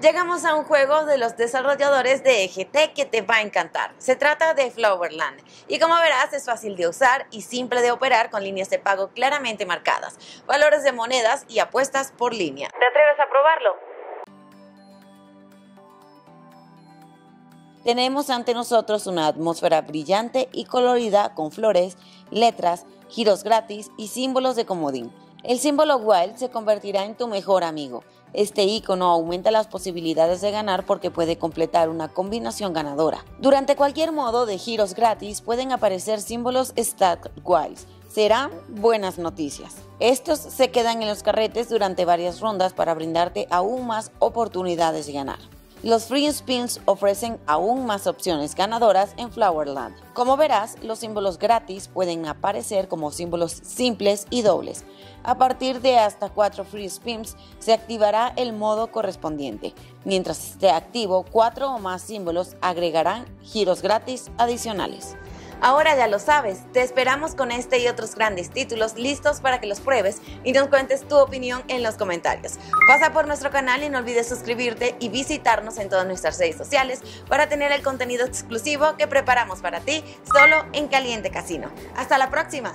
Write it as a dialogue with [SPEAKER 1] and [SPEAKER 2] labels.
[SPEAKER 1] Llegamos a un juego de los desarrolladores de EGT que te va a encantar. Se trata de Flowerland y como verás es fácil de usar y simple de operar con líneas de pago claramente marcadas, valores de monedas y apuestas por línea. ¿Te atreves a probarlo? Tenemos ante nosotros una atmósfera brillante y colorida con flores, letras, giros gratis y símbolos de comodín. El símbolo Wild se convertirá en tu mejor amigo. Este icono aumenta las posibilidades de ganar porque puede completar una combinación ganadora. Durante cualquier modo de giros gratis pueden aparecer símbolos Stat Wilds. Serán buenas noticias. Estos se quedan en los carretes durante varias rondas para brindarte aún más oportunidades de ganar. Los free spins ofrecen aún más opciones ganadoras en Flowerland. Como verás, los símbolos gratis pueden aparecer como símbolos simples y dobles. A partir de hasta 4 free spins se activará el modo correspondiente. Mientras esté activo, 4 o más símbolos agregarán giros gratis adicionales. Ahora ya lo sabes, te esperamos con este y otros grandes títulos listos para que los pruebes y nos cuentes tu opinión en los comentarios. Pasa por nuestro canal y no olvides suscribirte y visitarnos en todas nuestras redes sociales para tener el contenido exclusivo que preparamos para ti solo en Caliente Casino. Hasta la próxima.